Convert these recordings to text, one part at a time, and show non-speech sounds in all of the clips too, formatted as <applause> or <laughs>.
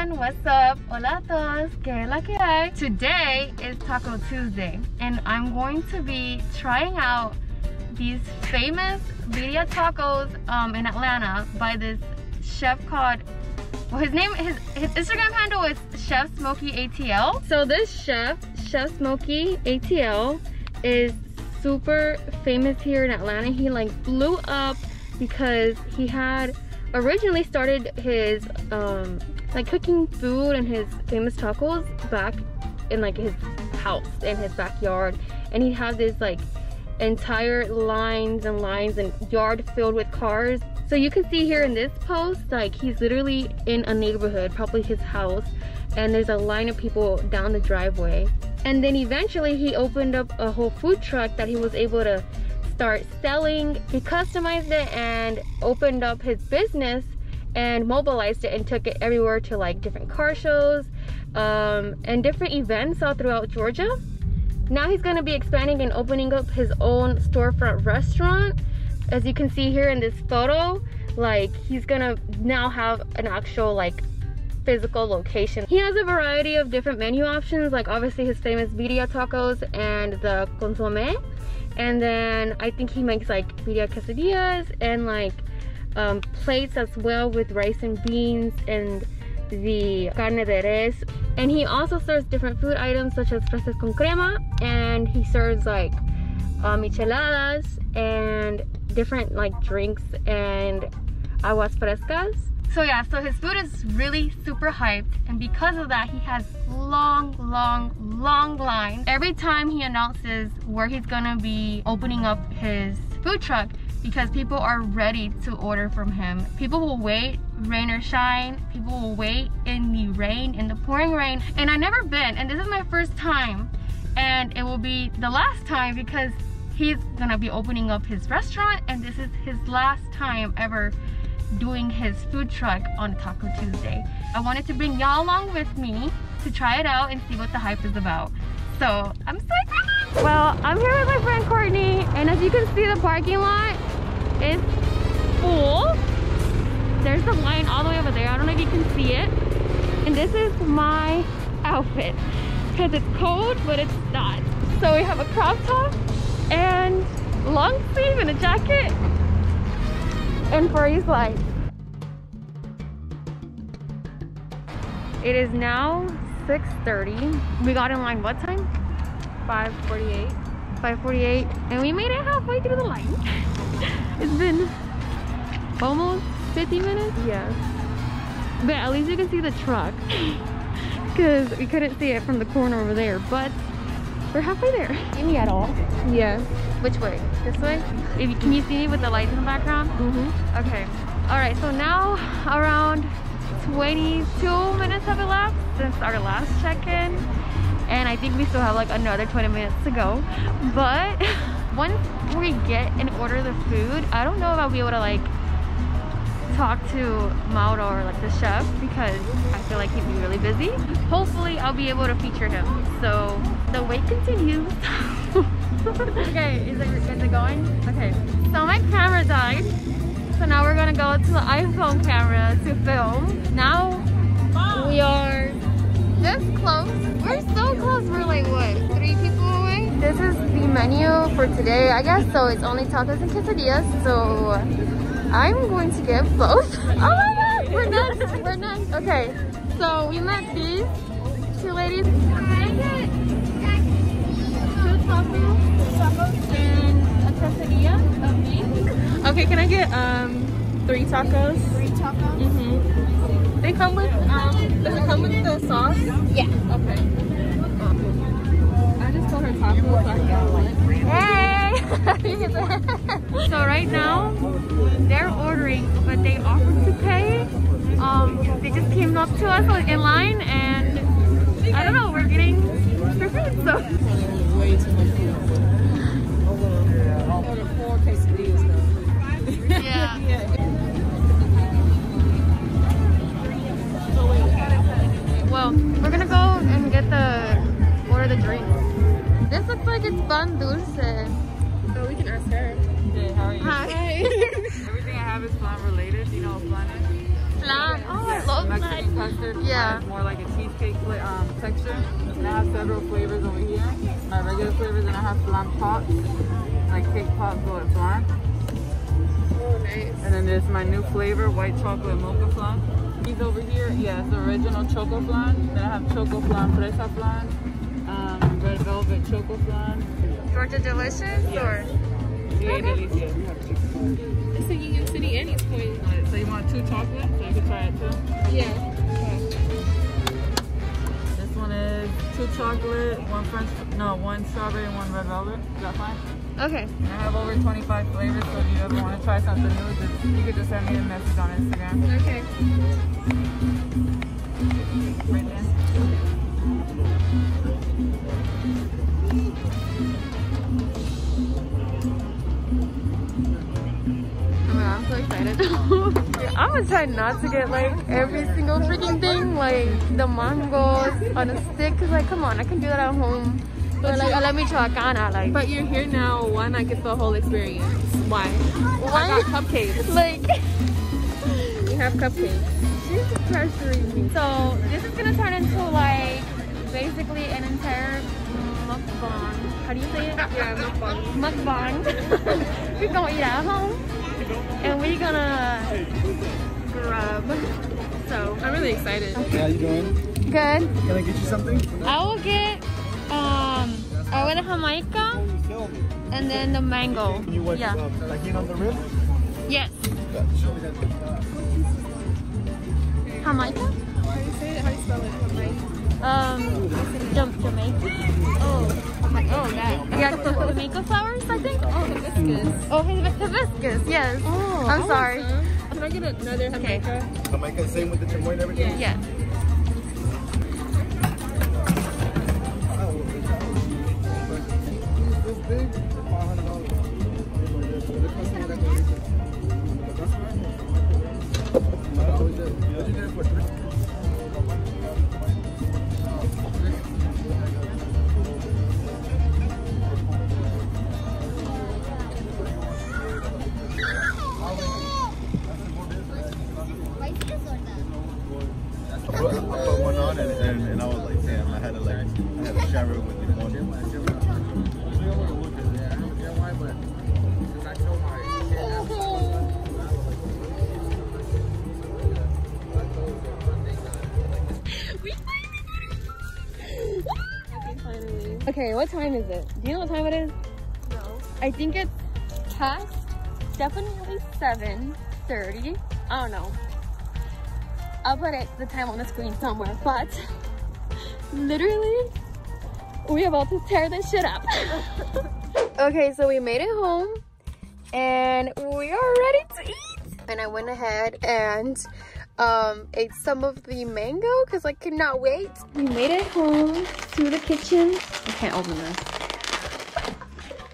everyone, what's up? Hola todos, que la que hay? Today is Taco Tuesday and I'm going to be trying out these famous birria tacos um, in Atlanta by this chef called well his name his his Instagram handle is Chef Smokey ATL. So this chef, Chef Smokey ATL, is super famous here in Atlanta. He like blew up because he had originally started his um, like cooking food and his famous tacos back in like his house in his backyard. And he'd have this like entire lines and lines and yard filled with cars. So you can see here in this post like he's literally in a neighborhood probably his house. And there's a line of people down the driveway. And then eventually he opened up a whole food truck that he was able to start selling. He customized it and opened up his business and mobilized it and took it everywhere to like different car shows um, and different events all throughout Georgia. Now he's gonna be expanding and opening up his own storefront restaurant. As you can see here in this photo, like he's gonna now have an actual like physical location. He has a variety of different menu options, like obviously his famous birria tacos and the consomme and then I think he makes like birria quesadillas and like um, plates as well with rice and beans and the carne de res. And he also serves different food items such as fresas con crema and he serves like uh, micheladas and different like drinks and aguas frescas so yeah, so his food is really super hyped and because of that, he has long, long, long lines. Every time he announces where he's gonna be opening up his food truck because people are ready to order from him. People will wait, rain or shine. People will wait in the rain, in the pouring rain. And I've never been, and this is my first time. And it will be the last time because he's gonna be opening up his restaurant and this is his last time ever doing his food truck on Taco Tuesday. I wanted to bring y'all along with me to try it out and see what the hype is about. So I'm so excited! Well, I'm here with my friend Courtney and as you can see the parking lot is full. There's the line all the way over there. I don't know if you can see it. And this is my outfit because it's cold but it's not. So we have a crop top and long sleeve and a jacket and furry slides. It is now 6.30. We got in line what time? 5.48. 5.48 and we made it halfway through the line. <laughs> it's been almost 50 minutes? Yeah. But at least you can see the truck <laughs> because we couldn't see it from the corner over there. But we're halfway there. See me at all? Yeah. Which way? This way? If you, can you see me with the lights in the background? Mm-hmm. Okay. All right, so now around 22 minutes have elapsed since our last check-in. And I think we still have like another 20 minutes to go. But <laughs> once we get and order the food, I don't know if I'll be able to like talk to Mauro or like the chef because I feel like he'd be really busy. Hopefully I'll be able to feature him. So the wait continues. <laughs> okay, is it, is it going? Okay, so my camera died. So now we're gonna go to the iPhone camera to film. Now we are this close. We're so close. We're like what, three people away? This is the menu for today, I guess. So it's only tacos and quesadillas. So I'm going to get both. <laughs> Oh my god, we're next. We're next. Okay, so we met these two ladies. Okay, can I get um three tacos? Three tacos? Mm-hmm. They come with um does it come with the sauce? Yeah. Okay. I just told her tacos so I got like Hey! <laughs> so right now but they offered to pay. Um they just came up to us in line and I don't know, we're getting free food so way too much food. Order four quesadillas though. yeah. yeah. Well, we're gonna go and get the order the drinks. This looks like it's pan dulce. So we can ask her. Hey, how are you? Hi. Everything <laughs> I <laughs> have is flan related. You know what flan is? flan. Oh, I love Mexican flan. custard. Yeah. It's more like a cheesecake um, texture. And I have several flavors over here. My regular flavors, and I have flan pops. Like cake pops with flan. Oh, nice. And then there's my new flavor, white chocolate mocha flan. These over here, yeah, it's the original choco flan. Then I have choco flan, fresa flan, um, red velvet choco flan. Georgia Delicious or? Delicious. It's in Union City and East Point. Alright, So you want two chocolates? So you can try it too. Yeah. Okay. This one is two chocolate, one French, no, one strawberry, and one red velvet. Is that fine? Okay. And I have over 25 flavors, so if you ever want to try something new, just, you could just send me a message on Instagram. Okay. Right I'm so excited. I'm gonna try not to get like every single freaking thing, like the mangoes on a stick. Cause like, come on, I can do that at home. But like, let me try Ghana, like. But you're here now. Why not get the whole experience? Why? Why? I got cupcakes. <laughs> like, We have cupcakes. she's pressuring me. So this is gonna turn into like basically an entire mukbang. How do you say it? Yeah, mukbang. mukbang. we're gonna eat at home, really excited. How you doing? good. Can I get you something? I will get um I will Jamaica and then the mango. Can you wipe Yeah. like in on the rib? Yes. Yeah, show me that. Jamaica? How do you say it? How do you spell it? Right? Um Jam- Jamaica. Oh. Oh, that. Yeah, <laughs> Jamaica flowers, I think. Oh, hibiscus. Oh, hibiscus. Yes. Oh, I'm I want sorry. Some. Can I get another Jamaica? Jamaica, same with the chamoy and everything? Yeah. Yes. One and, and, and I was like, damn, I had to like, I had to shower with the one. Okay, what time is it? Do you know what time it is? No. I think it's past definitely 7.30. I don't know. I'll put it the time on the screen somewhere, but literally we're about to tear this shit up. <laughs> okay, so we made it home and we are ready to eat. And I went ahead and um, ate some of the mango because I could not wait. We made it home to the kitchen. I can't open this.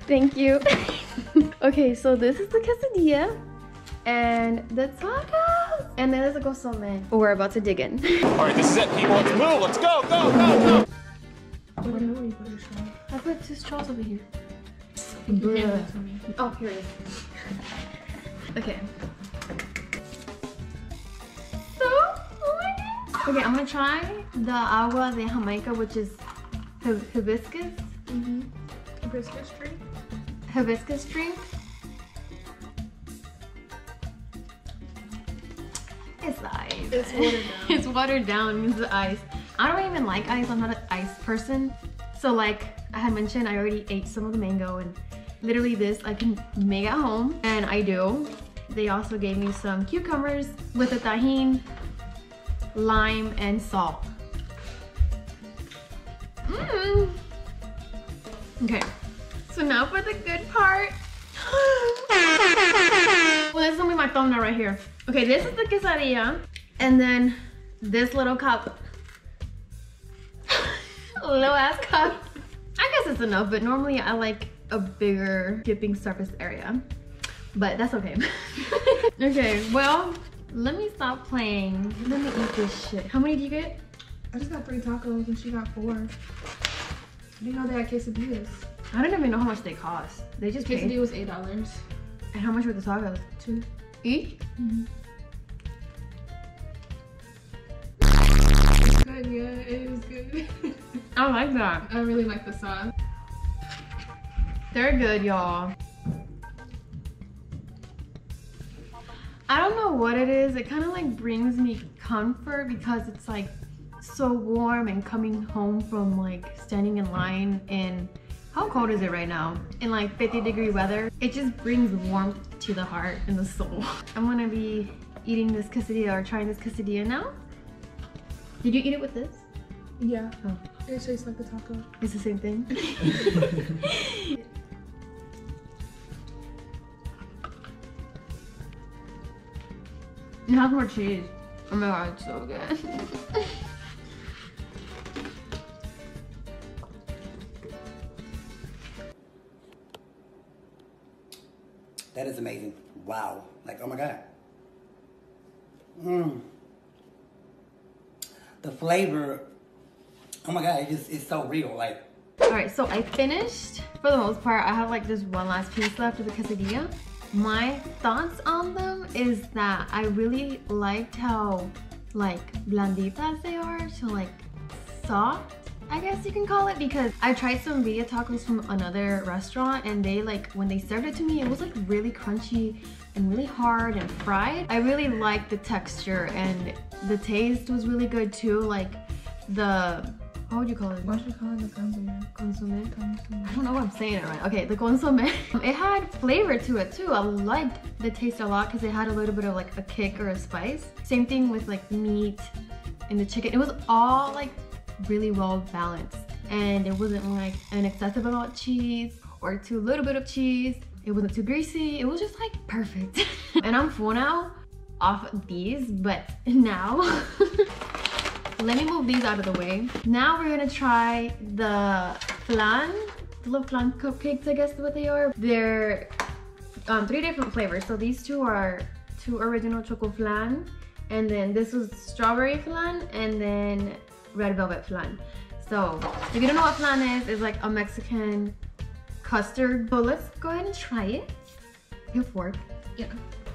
Thank you. <laughs> okay, so this is the quesadilla and the tacos. And then there's the consome. We're about to dig in. All right, this is it, people. Let's move. Let's go, go, go, go. I put two straws over here. Oh, here it is. okay. So, oh my God. Okay, I'm gonna try the agua de Jamaica, which is hib- hibiscus. Hibiscus tree? hibiscus drink. It's watered down. <laughs> it's watered down. It's the ice. I don't even like ice. I'm not an ice person. So like I had mentioned, I already ate some of the mango and literally this I can make at home and I do. They also gave me some cucumbers with the Tajín, lime, and salt. Mmm. Okay. So now for the good part. <gasps> well, this is gonna be my thumbnail right here. Okay, this is the quesadilla. And then this little cup. <laughs> little ass cup. I guess it's enough, but normally I like a bigger dipping surface area. But that's okay. <laughs> okay, well, let me stop playing. Let me eat this shit. How many do you get? I just got three tacos and she got four. I didn't know they had quesadillas. I don't even know how much they cost. They just paid. Quesadilla was eight dollars. And how much were the tacos? Two. Each? Mm-hmm. Good. I like that. <laughs> I really like the sauce. They're good, y'all. I don't know what it is. It kind of like brings me comfort because it's like so warm and coming home from like standing in line in how cold is it right now? In like 50 degree weather. It just brings warmth to the heart and the soul. <laughs> I'm gonna be eating this quesadilla or trying this quesadilla now. Did you eat it with this? Yeah. Oh. It tastes like the taco. It's the same thing. <laughs> it has more cheese. Oh my god, it's so good. That is amazing. Wow. Like, oh my God. Mmm. The flavor, oh my God, it just, it's so real. Like, All right, so I finished for the most part. I have like this one last piece left of the quesadilla. My thoughts on them is that I really liked how like blanditas they are, so like soft, I guess you can call it, because I tried some birria tacos from another restaurant and they like, when they served it to me, it was like really crunchy and really hard and fried. I really liked the texture and the taste was really good too, like the, how would you call it? Why should you call it the consomme? Consomme? I don't know if I'm saying it right. Okay, the consomme. <laughs> it had flavor to it too. I liked the taste a lot because it had a little bit of like a kick or a spice. Same thing with like meat and the chicken. It was all like really well balanced and it wasn't like an excessive amount of cheese or too little bit of cheese. It wasn't too greasy. It was just like perfect. <laughs> and I'm full now off of these, but <laughs> now let me move these out of the way. Now we're gonna try the flan, the little flan cupcakes, I guess what they are. They're um, three different flavors. So these two are two original choco flan, and then this was strawberry flan, and then red velvet flan. So if you don't know what flan is, it's like a Mexican custard. So let's go ahead and try it. Your fork. Yeah.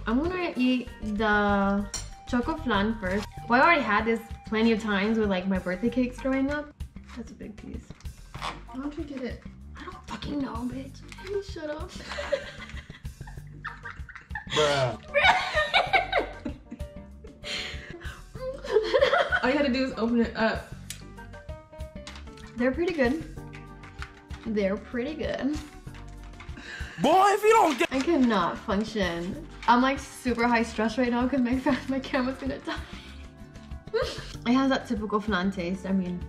I'm gonna eat the choco flan first. Well, I already had this plenty of times with like my birthday cakes growing up. That's a big piece. Why don't you get it? I don't fucking know, bitch. You shut up. Bruh. <laughs> All you gotta do is open it up. They're pretty good. They're pretty good. Boy, if you don't get I cannot function. I'm like super high stress right now because my <laughs> my camera's gonna die. <laughs> it has that typical flan taste. I mean,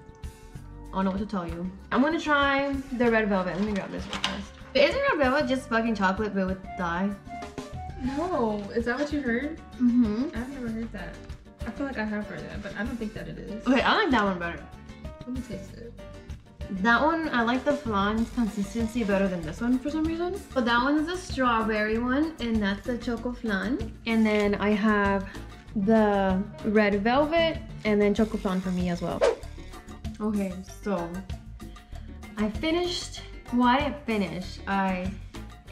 I don't know what to tell you. I'm gonna try the red velvet. Let me grab this one first. Isn't red velvet just fucking chocolate but with dye? No, is that what you heard? Mm-hmm. I've never heard that. I feel like I have heard that, but I don't think that it is. Okay, I like that one better. Let me taste it. That one, I like the flan consistency better than this one for some reason. But that one's the strawberry one, and that's the choco flan. And then I have the red velvet, and then choco flan for me as well. Okay, so I finished. Well, I didn't finish. I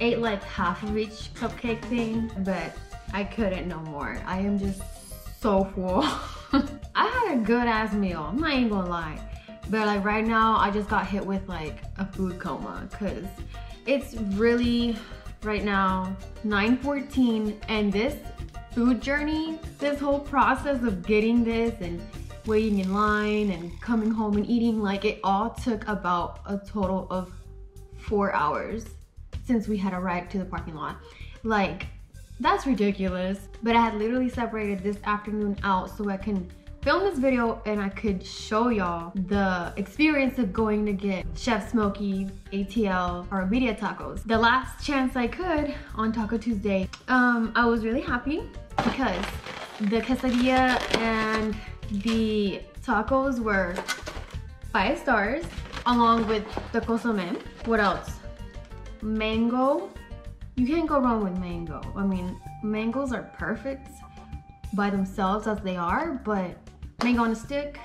ate like half of each cupcake thing, but I couldn't no more. I am just so full. <laughs> I had a good ass meal. I'm not even gonna lie. But like right now, I just got hit with like a food coma because it's really right now 9:14, and this food journey, this whole process of getting this and waiting in line and coming home and eating, like it all took about a total of four hours since we had arrived to the parking lot. Like that's ridiculous. But I had literally separated this afternoon out so I can film this video and I could show y'all the experience of going to get Chef Smokey, ATL, or Birria Tacos. The last chance I could on Taco Tuesday. Um, I was really happy because the quesadilla and the tacos were five stars along with the consomme. What else? Mango. You can't go wrong with mango. I mean, mangoes are perfect by themselves as they are, but mango on a stick,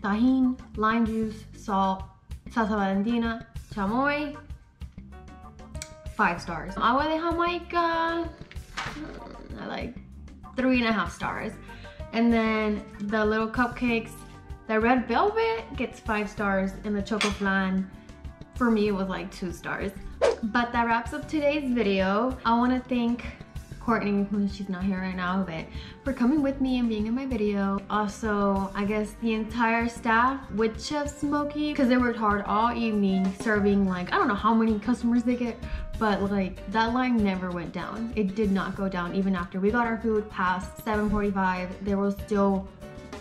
Tajín, lime juice, salt, salsa valentina, chamoy, five stars. Agua de Jamaica, mm, like three and a half stars. And then the little cupcakes The red velvet gets five stars and the choco flan, for me was like two stars. But that wraps up today's video. I wanna thank Courtney, who she's not here right now, but for coming with me and being in my video. Also, I guess the entire staff with Chef Smokey, because they worked hard all evening serving like, I don't know how many customers they get, but like that line never went down. It did not go down even after we got our food past 7.45, there was still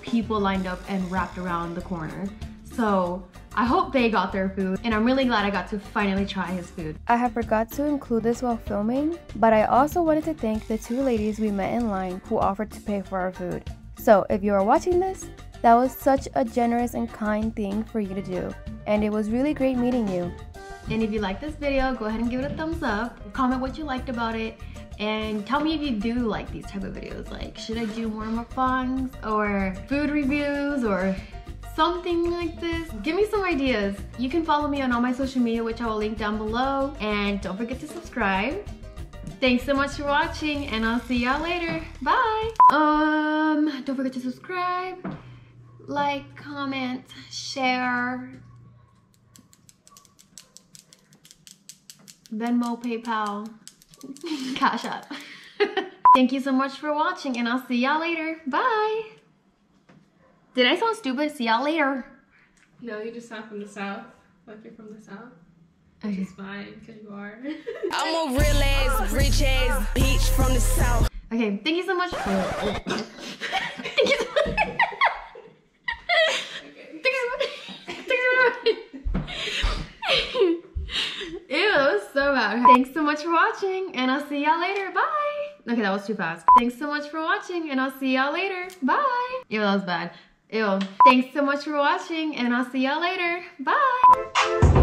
people lined up and wrapped around the corner. So I hope they got their food and I'm really glad I got to finally try his food. I have forgot to include this while filming, but I also wanted to thank the two ladies we met in line who offered to pay for our food. So if you are watching this, that was such a generous and kind thing for you to do, and it was really great meeting you. And if you like this video, go ahead and give it a thumbs up. Comment what you liked about it. And tell me if you do like these type of videos. Like, should I do more mukbangs or food reviews or something like this. Give me some ideas. You can follow me on all my social media, which I will link down below. And don't forget to subscribe. Thanks so much for watching and I'll see y'all later. Bye. Um, don't forget to subscribe, like, comment, share, Venmo, PayPal, <laughs> Cash App. <laughs> Thank you so much for watching and I'll see y'all later. Bye. Did I sound stupid? See y'all later. No, you just sound from the south. Like you're from the south. Okay. It's fine, because you are. <laughs> I'm a real ass, rich ass bitch from the south. Okay, thank you so much. <laughs> thank you so much. so much. Thank you so much. <laughs> Ew, that was so bad. Thanks so much for watching, and I'll see y'all later. Bye. Okay, that was too fast. Thanks so much for watching, and I'll see y'all later. Bye. Ew, that was bad. Ew. Thanks so much for watching, and I'll see y'all later. Bye.